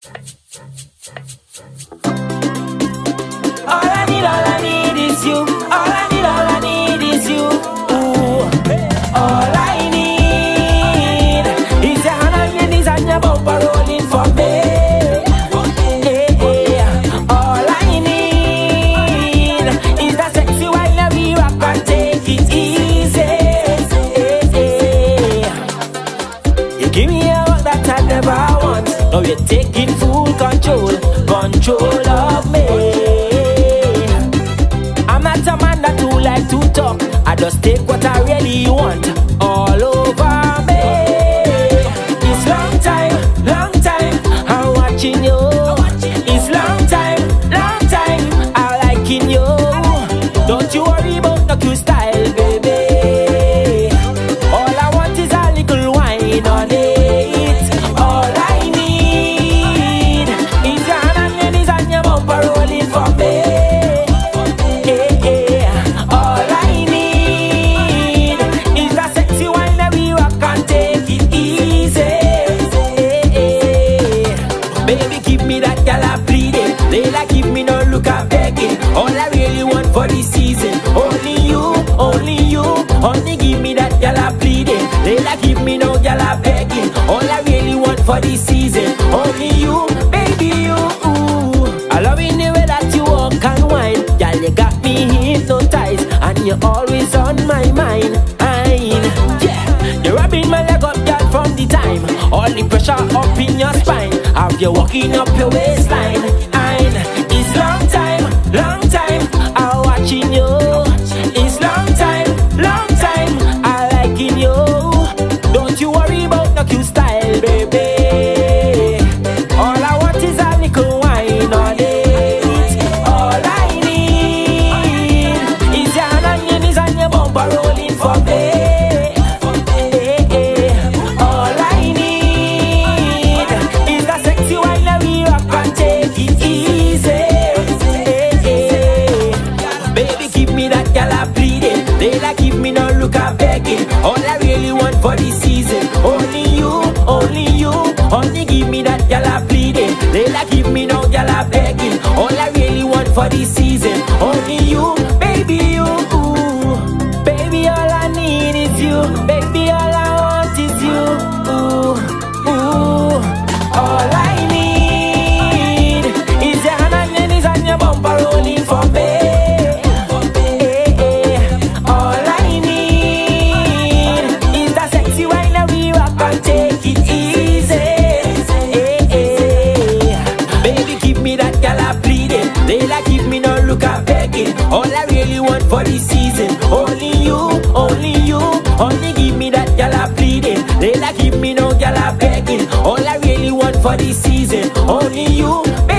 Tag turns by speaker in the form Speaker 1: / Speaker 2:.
Speaker 1: All I need, all I need is you. All I need, all I need is you. All I need is your hand on your knees and your bumper rolling for me. All I need is that sexy that we rock and take it easy. You give me all that I never want. Now you're taking control of me. I'm not a man that too like to talk. I just take what I really want all over me. It's long time, long time. I'm watching you. It's long time, long time. I'm liking you. Don't you worry about no cute style, for the season, only you, only you. Only give me that gal I pleading. Layla, give me no gal I begging. All I really want for the season, only you, baby you. I love in the way that you walk and wine. Girl, you got me hypnotized, and you're always on my mind. Yeah, you're rubbing my leg up, girl, from the time. All the pressure up in your spine. Have you walking up your waistline? Begging. All I really want for this season, only you, only you. Only give me that gal I pleading. Layla, give me no gal I begging. All I really want for this season, only you, really want for this season, only you, only you. Only give me that gal I pleading. Layla, give me no gal I begging. All I really want for this season, only you, baby.